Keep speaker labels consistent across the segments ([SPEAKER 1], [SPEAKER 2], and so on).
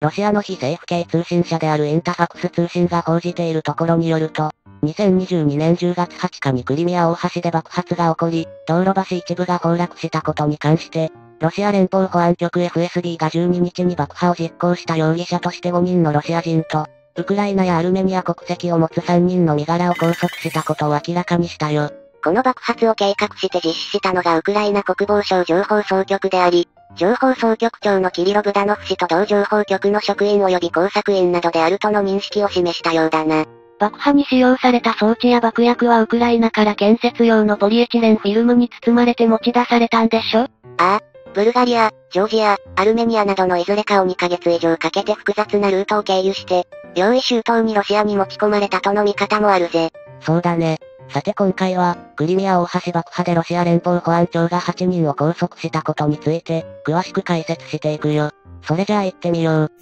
[SPEAKER 1] ロシアの非政府系通信社であるインタファクス通信が報じているところによると、2022年10月20日にクリミア大橋で爆発が起こり、道路橋一部が崩落したことに関して、ロシア連邦保安局 FSB が12日に爆破を実行した容疑者として5人のロシア人と、ウクライナやアルメニア国籍を持つ3人の身柄を拘束したことを明らかにしたよ。
[SPEAKER 2] この爆発を計画して実施したのがウクライナ国防省情報総局であり、情報総局長のキリロ・ブダノフ氏と同情報局の職員及び工作員などであるとの認識を示したようだな。
[SPEAKER 3] 爆破に使用された装置や爆薬はウクライナから建設用のポリエチレンフィルムに包まれて持ち出されたんでしょ？あ
[SPEAKER 2] あ。ブルガリア、ジョージア、アルメニアなどのいずれかを2ヶ月以上かけて複雑なルートを経由して、用意周到にロシアに持ち込まれたとの見方もあるぜ。
[SPEAKER 1] そうだね。さて今回は、クリミア大橋爆破でロシア連邦保安庁が8人を拘束したことについて、詳しく解説していくよ。それじゃあ行ってみよう。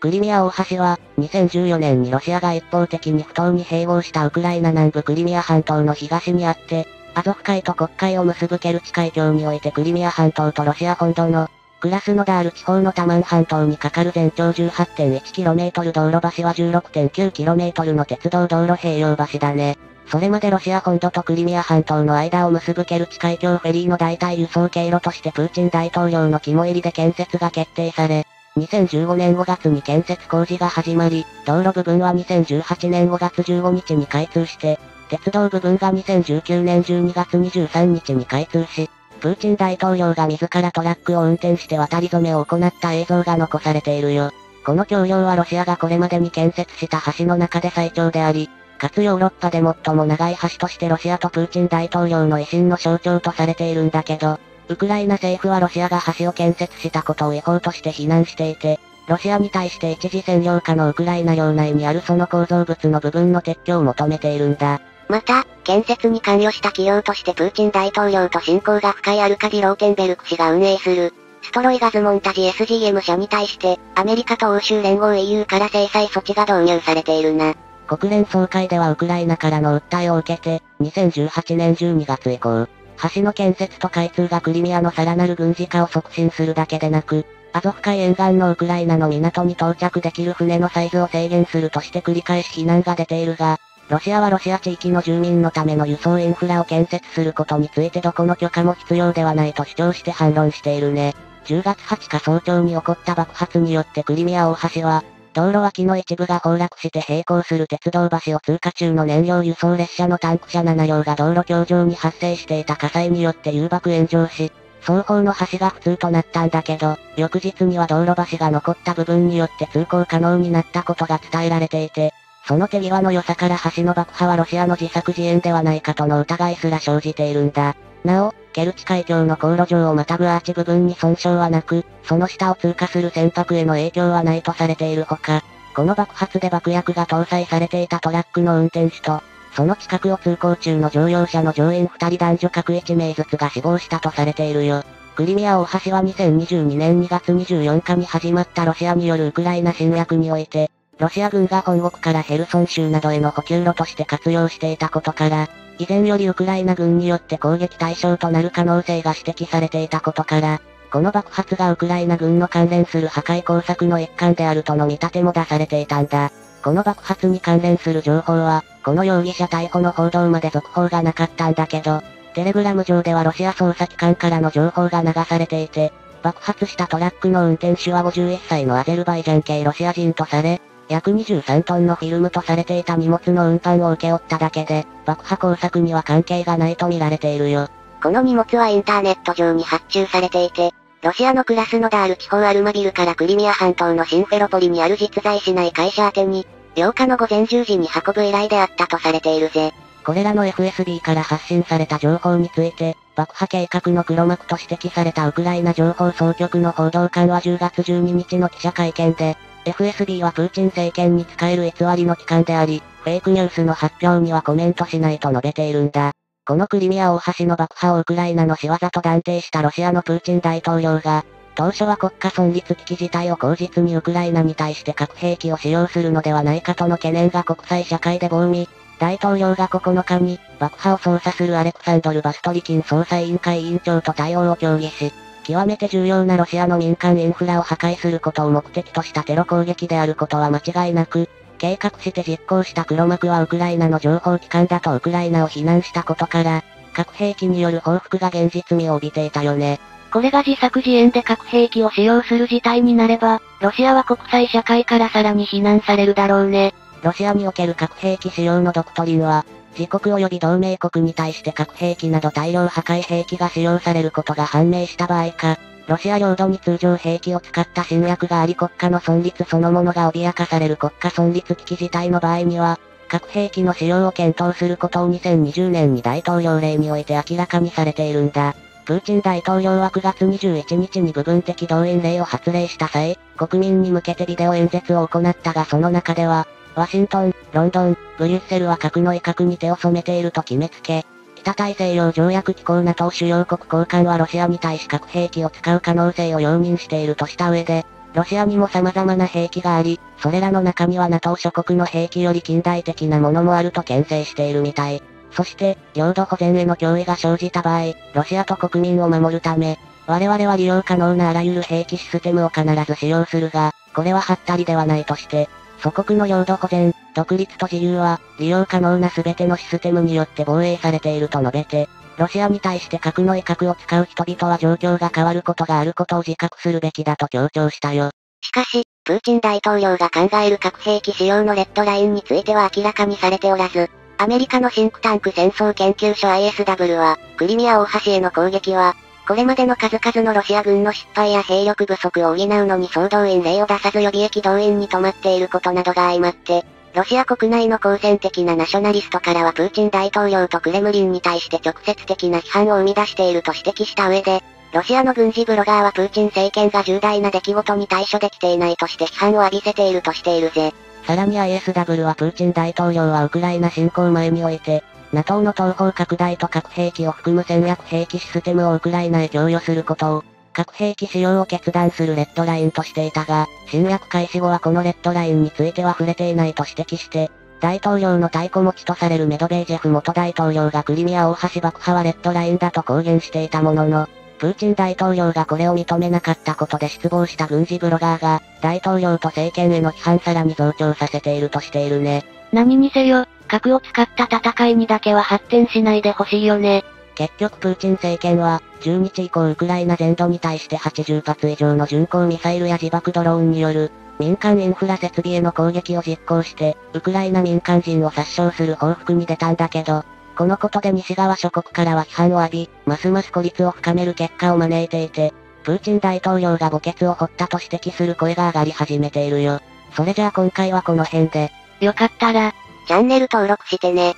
[SPEAKER 1] クリミア大橋は、2014年にロシアが一方的に不当に併合したウクライナ南部クリミア半島の東にあって、アゾフ海と黒海を結ぶケルチ海峡においてクリミア半島とロシア本土の、クラスノダール地方のタマン半島にかかる全長 18.1km 道路橋は 16.9km の鉄道道路併用橋だね。それまでロシア本土とクリミア半島の間を結ぶケルチ海峡フェリーの代替輸送経路としてプーチン大統領の肝入りで建設が決定され、2015年5月に建設工事が始まり、道路部分は2018年5月15日に開通して、鉄道部分が2019年12月23日に開通し、プーチン大統領が自らトラックを運転して渡り初めを行った映像が残されているよ。この橋梁はロシアがこれまでに建設した橋の中で最長であり、かつヨーロッパで最も長い橋としてロシアとプーチン大統領の威信の象徴とされているんだけど、ウクライナ政府はロシアが橋を建設したことを違法として非難していて、ロシアに対して一時占領下のウクライナ領内にあるその構造物の部分の撤去を求めているんだ。
[SPEAKER 2] また、建設に関与した企業としてプーチン大統領と親交が深いアルカディ・ローテンベルク氏が運営する、ストロイガズモンタジ SGM 社に対して、アメリカと欧州連合 EU から制裁措置が導入されているな。
[SPEAKER 1] 国連総会ではウクライナからの訴えを受けて、2018年12月以降、橋の建設と開通がクリミアのさらなる軍事化を促進するだけでなく、アゾフ海沿岸のウクライナの港に到着できる船のサイズを制限するとして繰り返し非難が出ているが、ロシアはロシア地域の住民のための輸送インフラを建設することについてどこの許可も必要ではないと主張して反論しているね。10月20日早朝に起こった爆発によってクリミア大橋は、道路脇の一部が崩落して並行する鉄道橋を通過中の燃料輸送列車のタンク車7両が道路橋上に発生していた火災によって誘爆炎上し、双方の橋が普通となったんだけど、翌日には道路橋が残った部分によって通行可能になったことが伝えられていて、その手際の良さから橋の爆破はロシアの自作自演ではないかとの疑いすら生じているんだ。なお、ケルチ海峡の航路上をまたぐアーチ部分に損傷はなく、その下を通過する船舶への影響はないとされているほか、この爆発で爆薬が搭載されていたトラックの運転手と、その近くを通行中の乗用車の乗員2人男女各1名ずつが死亡したとされているよ。クリミア大橋は2022年2月24日に始まったロシアによるウクライナ侵略において、ロシア軍が本国からヘルソン州などへの補給路として活用していたことから、以前よりウクライナ軍によって攻撃対象となる可能性が指摘されていたことから、この爆発がウクライナ軍の関連する破壊工作の一環であるとの見立ても出されていたんだ。この爆発に関連する情報は、この容疑者逮捕の報道まで続報がなかったんだけど、テレグラム上ではロシア捜査機関からの情報が流されていて、爆発したトラックの運転手は51歳のアゼルバイジャン系ロシア人とされ、約23トンのフィルムとされていた荷物の運搬を請け負っただけで、爆破工作には関係がないと見られているよ。
[SPEAKER 2] この荷物はインターネット上に発注されていて、ロシアのクラスノダール地方アルマビルからクリミア半島のシンフェロポリにある実在しない会社宛てに、8日の午前10時に運ぶ依頼であったとされているぜ。
[SPEAKER 1] これらの FSB から発信された情報について、爆破計画の黒幕と指摘されたウクライナ情報総局の報道官は10月12日の記者会見で、FSB はプーチン政権に使える偽りの機関であり、フェイクニュースの発表にはコメントしないと述べているんだ。このクリミア大橋の爆破をウクライナの仕業と断定したロシアのプーチン大統領が、当初は国家存立危機事態を口実にウクライナに対して核兵器を使用するのではないかとの懸念が国際社会で暴み、大統領が9日に爆破を操作するアレクサンドル・バストリキン総裁委員会委員長と対応を協議し、極めて重要なロシアの民間インフラを破壊することを目的としたテロ攻撃であることは間違いなく、計画して実行した黒幕はウクライナの情報機関だとウクライナを非難したことから、核兵器による報復が現実味を帯びていたよね。
[SPEAKER 3] これが自作自演で核兵器を使用する事態になれば、ロシアは国際社会からさらに非難されるだろうね。
[SPEAKER 1] ロシアにおける核兵器使用のドクトリンは、自国及び同盟国に対して核兵器など大量破壊兵器が使用されることが判明した場合か、ロシア領土に通常兵器を使った侵略があり国家の存立そのものが脅かされる国家存立危機事態の場合には、核兵器の使用を検討することを2020年に大統領令において明らかにされているんだ。プーチン大統領は9月21日に部分的動員令を発令した際、国民に向けてビデオ演説を行ったがその中では、ワシントン、ロンドン、ブリュッセルは核の威嚇に手を染めていると決めつけ、北大西洋条約機構 NATO 主要国高官はロシアに対し核兵器を使う可能性を容認しているとした上で、ロシアにも様々な兵器があり、それらの中には NATO 諸国の兵器より近代的なものもあると牽制しているみたい。そして、領土保全への脅威が生じた場合、ロシアと国民を守るため、我々は利用可能なあらゆる兵器システムを必ず使用するが、これはハったりではないとして、祖国の領土保全、独立と自由は、利用可能な全てのシステムによって防衛されていると述べて、ロシアに対して核の威嚇を使う人々は状況が変わることがあることを自覚するべきだと強調したよ。
[SPEAKER 2] しかし、プーチン大統領が考える核兵器使用のレッドラインについては明らかにされておらず、アメリカのシンクタンク戦争研究所 ISW は、クリミア大橋への攻撃は、これまでの数々のロシア軍の失敗や兵力不足を補うのに総動員令を出さず予備役動員に止まっていることなどが相まって、ロシア国内の好戦的なナショナリストからはプーチン大統領とクレムリンに対して直接的な批判を生み出していると指摘した上で、ロシアの軍事ブロガーはプーチン政権が重大な出来事に対処できていないとして批判を浴びせているとしているぜ。
[SPEAKER 1] さらに ISW はプーチン大統領はウクライナ侵攻前において、NATO の東方拡大と核兵器を含む戦略兵器システムをウクライナへ供与することを、核兵器使用を決断するレッドラインとしていたが、侵略開始後はこのレッドラインについては触れていないと指摘して、大統領の太鼓持ちとされるメドベージェフ元大統領がクリミア大橋爆破はレッドラインだと公言していたものの、プーチン大統領がこれを認めなかったことで失望した軍事ブロガーが、大統領と政権への批判さらに増長させているとしているね。
[SPEAKER 3] 何にせよ、核を使った戦いにだけは発展しないでほしいよね。
[SPEAKER 1] 結局プーチン政権は、10日以降ウクライナ全土に対して80発以上の巡航ミサイルや自爆ドローンによる、民間インフラ設備への攻撃を実行して、ウクライナ民間人を殺傷する報復に出たんだけど、このことで西側諸国からは批判を浴び、ますます孤立を深める結果を招いていて、プーチン大統領が墓穴を掘ったと指摘する声が上がり始めているよ。それじゃあ今回はこの辺で。
[SPEAKER 3] よかったら、
[SPEAKER 2] チャンネル登録してね。